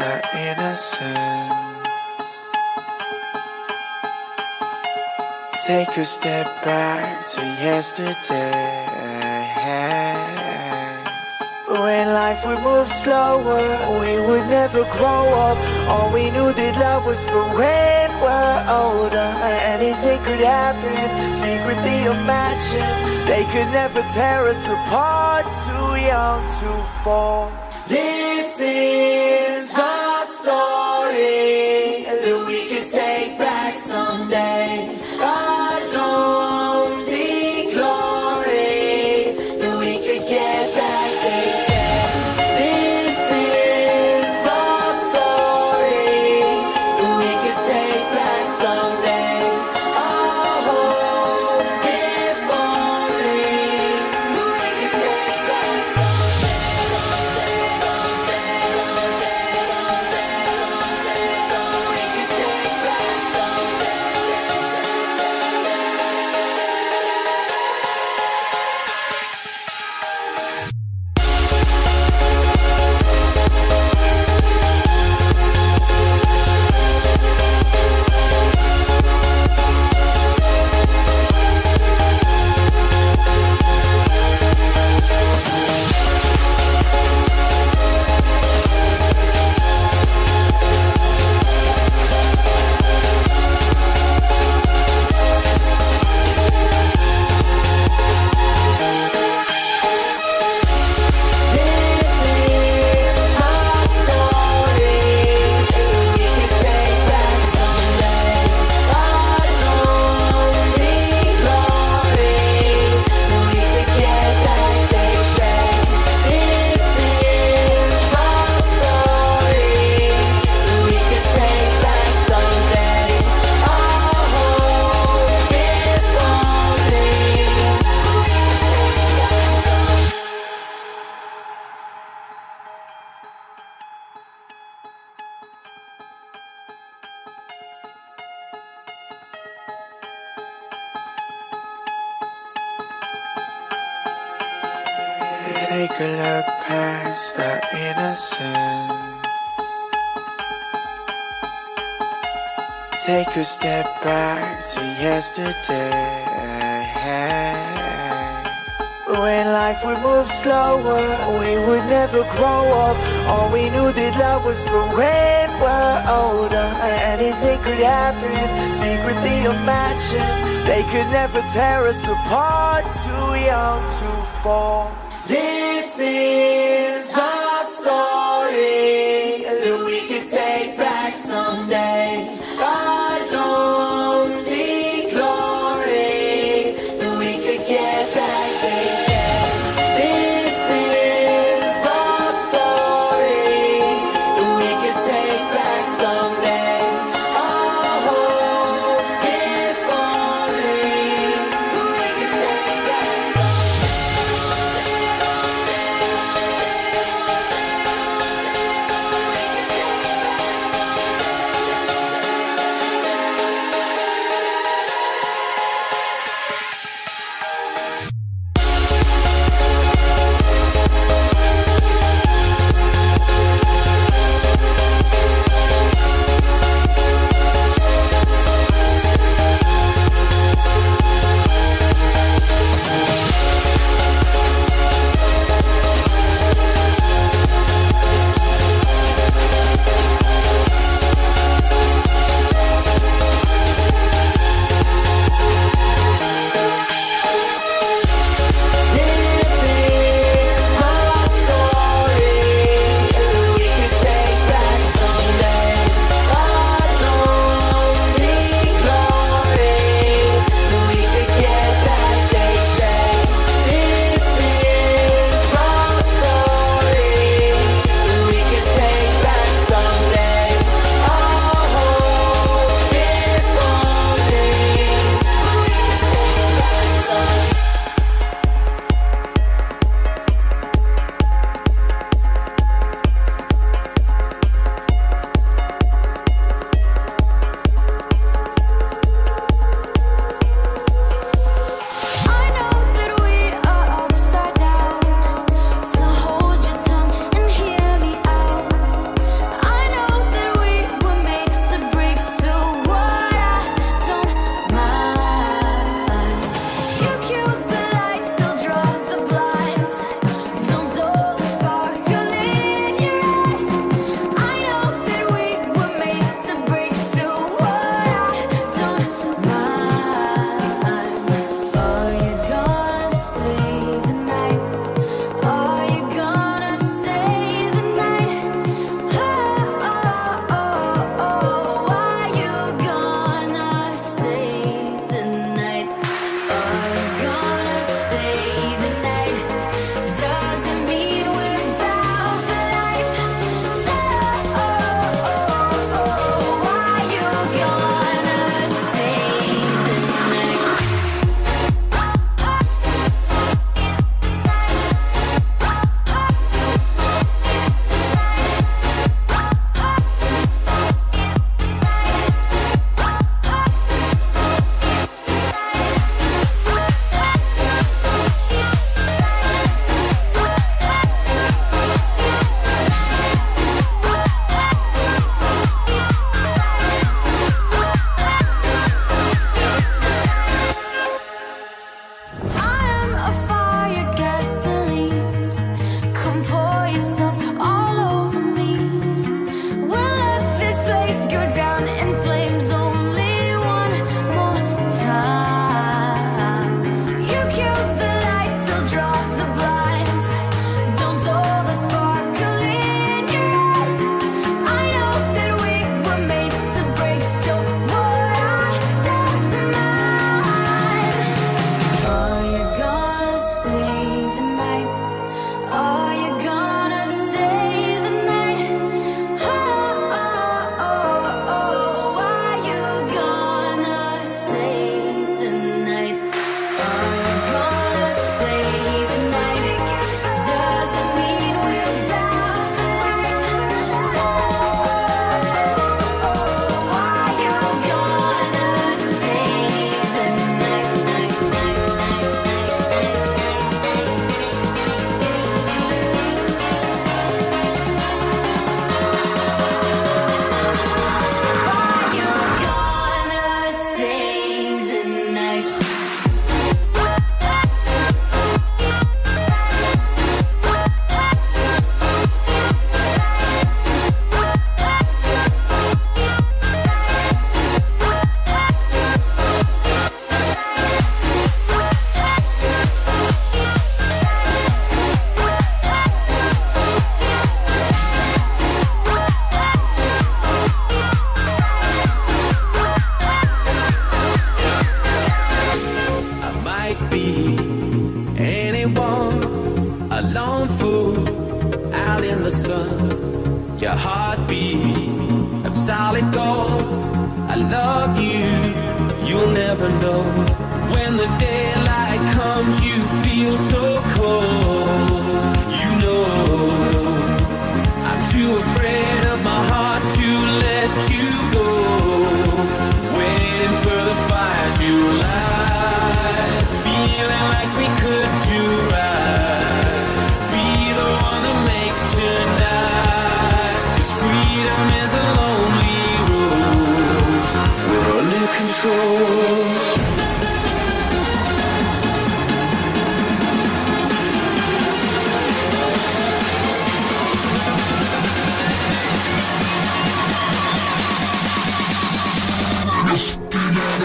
Our innocence. Take a step back to yesterday. When life would move slower, we would never grow up. All we knew that love was for when we're older. Anything could happen, secretly imagine. They could never tear us apart, too young to fall. This is our story that we could take back someday. Step back to yesterday. When life would move slower, we would never grow up. All we knew that love was for when we're older. Anything could happen, secretly imagine. They could never tear us apart, too young to fall. This is our story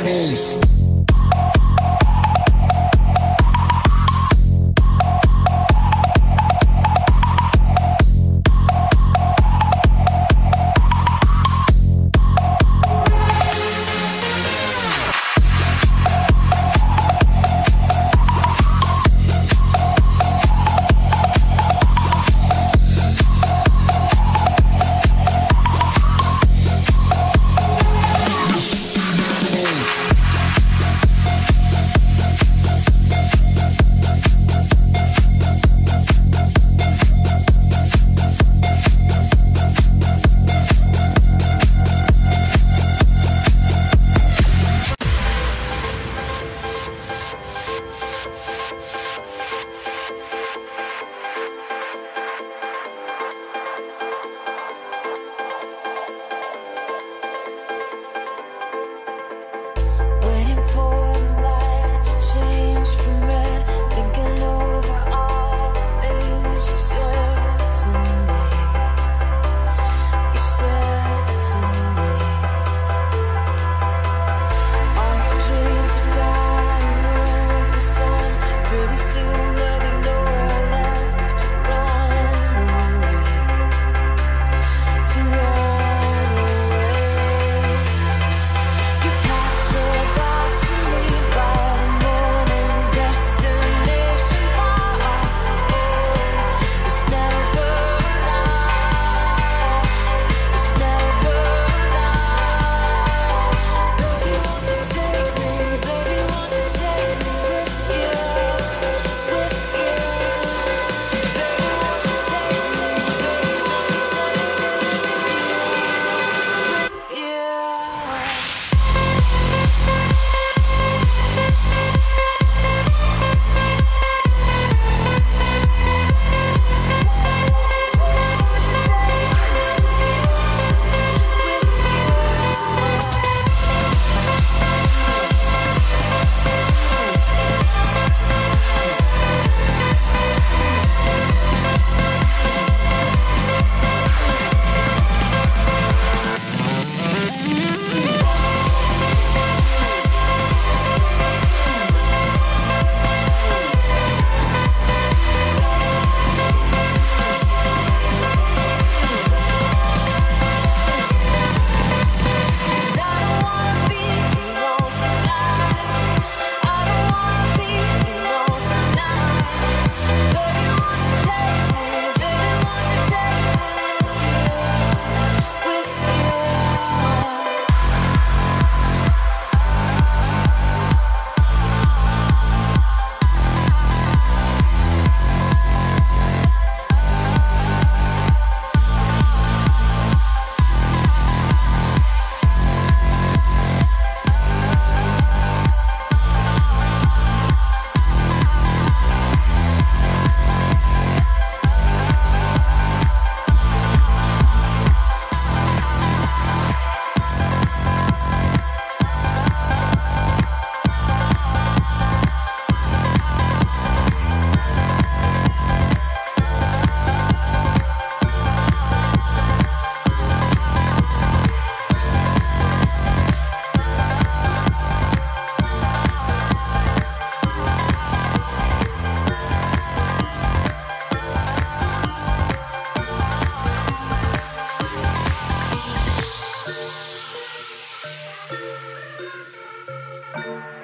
japonês. thank you